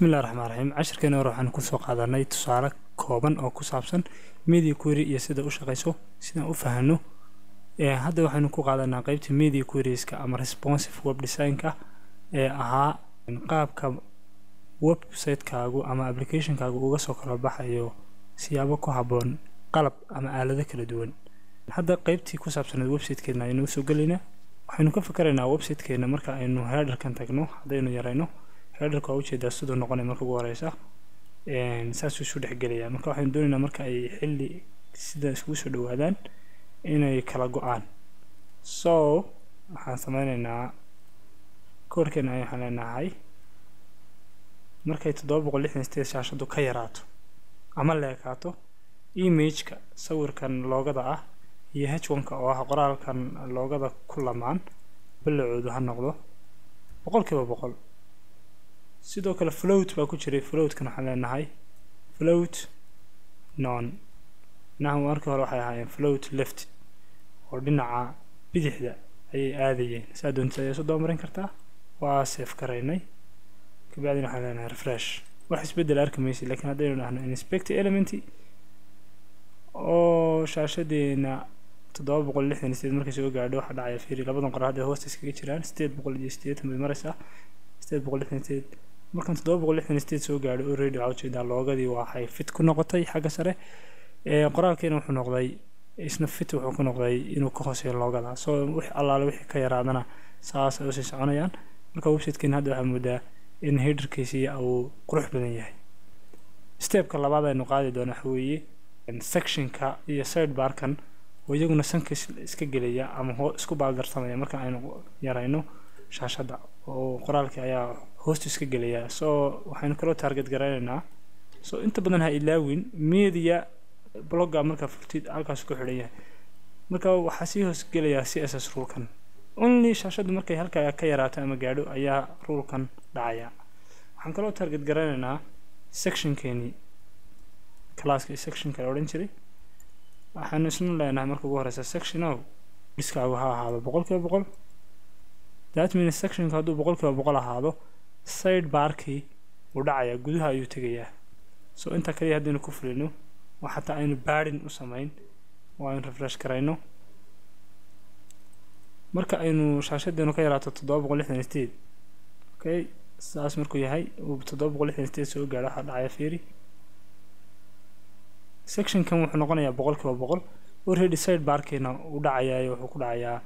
bismillahi raxmaan raxiim cashirkeena hore waxaan ku soo qaadanay tusaale kooban oo ku saabsan media query iyo sida u shaqayso sidaan u fahanno hadda waxaynu ku qaadanaa qeybta media querieska ama responsive web designka ee ahaa qaabka website-kaagu ama application-kaagu uga soo kala baxayo siyaabo ku habboon qalab ama aalado kala duwan. Hadda qeybtii ku saabsaneed website-keena aynu u soo gelaynaa waxaynu ka fikaraynaa website-keena marka aynu headerkan tagno haddaynu yarayno headerka waa u jeedaa siduu noqonay marka ugu horeysa. Saasuu isu dhexgelaya marka waxaynu doonaynaa marka ay xilli sida iskugu soo dhawaadaan inay kala go'aan. So waxaan sameyneynaa koorkeena waxaan leenahay markay toddoba boqol lixdan sideed shaashadu ka yaraato ama leekaato imageka sawirkan loogada ah iyo h1ka oo ah qoraalkan loogada ku lamaan balacoodu ha noqdo boqol kiiba boqol sidoo kale float baa ku jiray. Floatkan waxaan leenahay. Float non. Nahu markii hore waxay ahaayeen float left oo dhinaca bidixda ayay aadayeen. Saa doonta ayaa soo dabamarin kartaa. Waa seef garaynay kabacdina waxaan leenahay refresh. Wax isbeddel arki maysa lakiin haddaynu dhahno inspect element oo shaashadeena toddoba boqol lixdan sideed markay soo gaadho waxaa dhacaya fiiri labadan qoraal hadday hoosta iskaga jiraan. Sideed boqol iyo sideetan bay maraysaa. Sideed boqol lixdan sideed markan toddoba boqol lixdan sideed soo gaadho already waxaa u jeedaa loogadii waxay fit ku noqotay xagga sare. Qoraalkeena wuxuu noqday isna fit wuxuu ku noqday inuu ka hooseeyo loogada. Soo wix allaale wixii ka yaraadana saas ay u sii soconayaan. Marka websitekeena hadda waxaa moodaa in headerkiisii uu qurux badan yahay. Stepka labaad aynu qaadi doona waxa weeye sectionka iyo sidebarkan oo iyaguna sanka iska gelaya ama isku baaldarsamaya marka aynu yarayno shaashadda. Oo qoraalkii ayaa hoostu iska gelaya soo waxaynu kaloo taarget garaynaynaa so inta badan ha ilaawin media blogga markaa furtid halkaas ku xidhan yahay. Marka waxaa sii hoos gelayaa c s s rulkan. Only shaashaddu markay halkaa ka yaraato ama gaadho ayaa rulkan dhacaya. Waxaan kaloo taarget garaynaynaa sectionkeenii classka sectionka la odhan jiray. Waxaanu isna leenahay marka ugu horeysa section o diskaagu ha ahaado boqol kiiba boqol. That means sectionka hadduu boqol kiiba boqol ahaado side barkii wuu dhacayaa gudaha ayuu tegayaa. So intaa kaliya haddaynu ku fulino oo xataa aynu baadhin u samayn oo aynu refresh garayno marka aynu shaashadeenu ka yaraato toddoba boqol lixdan sideed okay saas markuu yahay uu toddoba boqol lixdan sideed soo gaadho waxaa dhacaya fiiri. Sectionkan wuxuu noqonayaa boqol kiiba boqol. Already side barkeena uu dhacayaayo wuxuu ku dhacayaa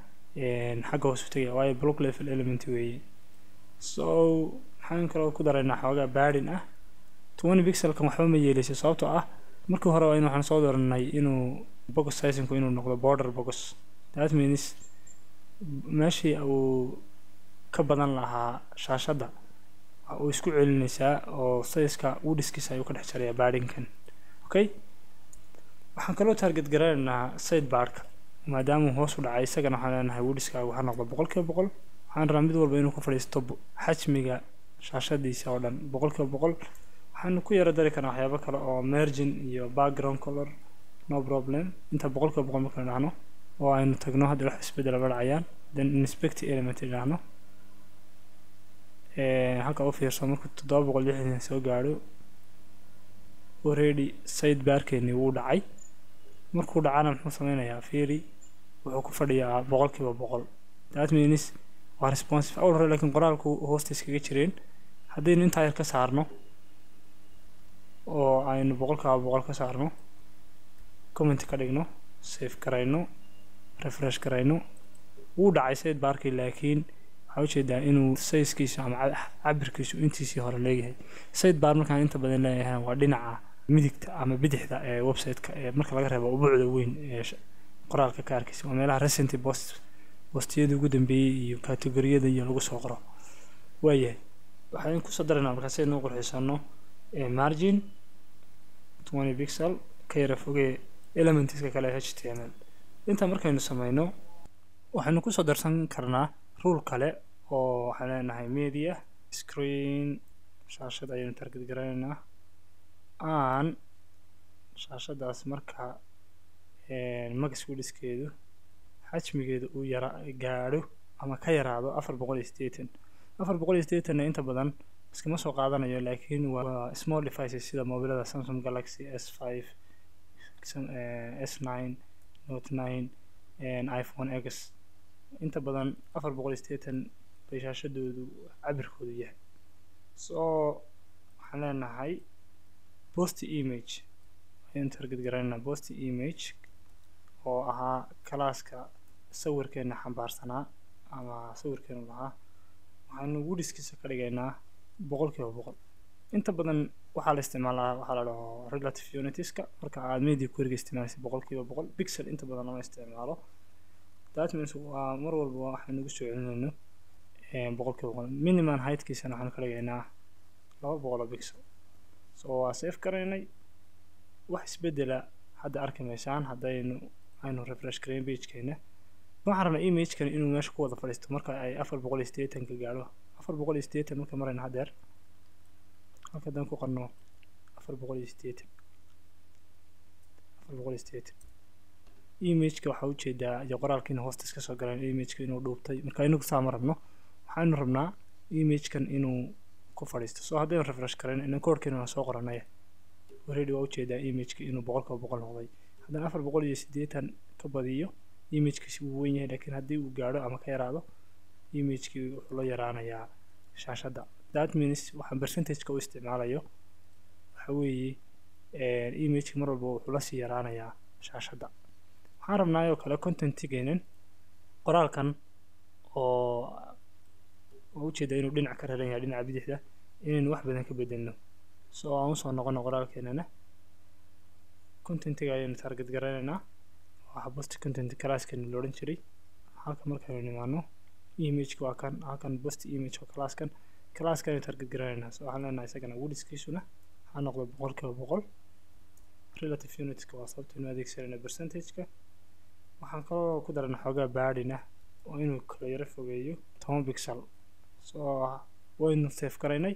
xagga hoos u tegaya waayo block level element weeye so maxaan kaloo ku daraynaa xoogaa baadhin ah. Twenty pixelkan waxba ma yeelaysa sababtoo ah markii hore aynu waxaan soo dooranay inuu box sizinku inuu noqdo border box that means meeshii uu ka badan lahaa shaashadda uu isku celinaysaa oo sayska wudhiskiisa ayuu ka dhex jarayaa baadhinkan okay? Waxaan kaloo taarget garanaynaa side barka maadaama uu hoos u dhacay isagana waxaan leenahay wudhiskaagu ha noqdo boqol kiiba boqol waxaan rabaa mid walba inuu ku fadhiisto xajmiga shaashadiisa oo dhan boqol kiiba boqol. Waxaanu ku yaro dari karnaa waxyaabo kale oo mergin iyo background color no problem. Inta boqol kiiba boqol markaynu dhahno oo aynu tagno hadda wax isbeddela badhacayaan then inspect element idhaahno halka u fiirso markuu toddoba boqol lixdan soo gaadho already side barkeeni wuu dhacay. Markuu dhacana muxuu sameynayaa fiiri. Wuxuu ku fadhiyaa boqol kiiba boqol. That means waa responsive awal hore laakiin qoraalku hoosta iskaga jireen. Haddaynu intaa yar ka saarno oo aynu boqol kiiba boqol ka saarno comment ka dhigno save garayno refresh garayno wuu dhacay side barkii laakiin waxaa u jeedaa inuu sayskiisu ama cabirkiisu intiisii hore leeyahay. Side bar markaan inta badan leeyahay waa dhinaca midigta ama bidixda ee website-ka ee marka laga reebo ubuucda weyn ee qoraalka ka arkaysa waa meelaha recent post postiyada ugu dambeeyey iyo kategoriyada iyo lagu soo qoro. Waayahay waxaan ku soo daraynaa markaa si aynu qurxisano margin twenty pixel ka yara fogee elementiska kale h t m l. Intaa markaynu sameyno waxaynu ku soo darsan karnaa rule kale oo waxaan leenahay media screen shaashada ayaynu target garanaynaa. Aan shaashadaas marka magas widhiskeedu xajmigeedu uu gaadho ama ka yaraado afar boqol iyo siddeetan afar boqol iyo siddeetanna inta badan iskama soo qaadanayo laakiin waa small devices sida mobilada samsung galaxy s five s nine note nine iphone x. Inta badan afar boqol iyo sideetan bay shaashadoodu cabirkoodu yahay. So waxaan leenahay post image ayaan target post image oo ahaa kalaaska sawirkeena xambaarsanaa ama sawirkeenu lahaa waxaanu woodiskiisa ka dhigaynaa boqol kiiba boqol. Inta badan waxaa la isticmaalaa waxaa la dhaho relative unitiska. Marka aad media queryga isticmaalaysa boqol kiiba boqol pixel inta badan lama isticmaalo. That means waa mar walba waxaanu ugu soo celinayno boqol kiiba boqol. Minimum heightkiisana waxaanu ka dhigaynaa laba boqol oo pixel. So waa safe garaynay wax isbedela hadda arki maysaan haddaynu aynu refresh garayn pagekeena waxaan rabnaa imagekan inuu meesha ku wada fadhiisto marka ay afar boqol iyo siddeetanka gaadho. Afar boqol iyo siddeetan marka marayna haddeer halka haddaan ku qarno afar boqol iyo siddeetan. Afar boqol iyo siddeetan. Imageka waxaa u jeedaa iyo qoraalkiina hoosta iska soo galeen imageka inuu dhuubtay. Marka inagu saa ma rabno waxaanu rabnaa imagekan inuu ku fadhiisto. So haddaynu refresh garayn inan koorkeena waan soo qoranay already waa u jeedaa imageka inuu boqolkiiba boqol noqday. Haddaan afar boqol iyo siddeetan ka badiyo imagekasi wuu weyn yahay laakiin haddii uu gaadho ama ka yaraado imagekii wuxuu la yaraanayaa shaashadda. That means waxaan percentageka u isticmaalayo. Waxa weeye imageka mar walba wuxuu la sii yaraanayaa shaashadda. Waxaan rabnaayoo kale contentigeenan qoraalkan oo waa u jeedaa inuu dhinac ka raran yahay dhinaca bidixda inaynu wax badan ka bedelno so aan u soo noqono qoraalkeenana contentiga ayaynu target waxa post content classkan la odhan jiray. Halka markaynu nimaano imageka waa kan halkan post image oo classkan. Classkan target garanaynaa so waxaan leenahay isagana woodiskiisuna ha noqdo boqol kiiba boqol. Relative unitska waa sababtaynu adeegsanayna percentageka. Waxaan kaloo ku darana xoogaa baadhina oo inuu kala yaro fogeeyo toban pixel. So waynu safe garaynay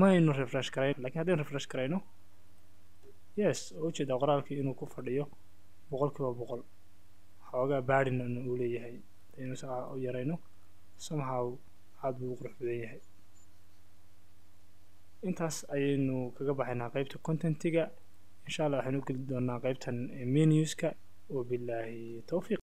maynu refresh garayn lakiin haddaynu refresh garayno yes oo u jeedaa qoraalkii inuu ku fadhiyo boqol kiiba boqol. Xoogaa baadhina uu leeyahay. Saa u yarayno somehow aada buu u qurux badan yahay. Intaas ayaynu kaga baxaynaa qeybta contentiga. Insha allah waxaynu u geli doonaa qeybtan menuska wabilaahi towfiiq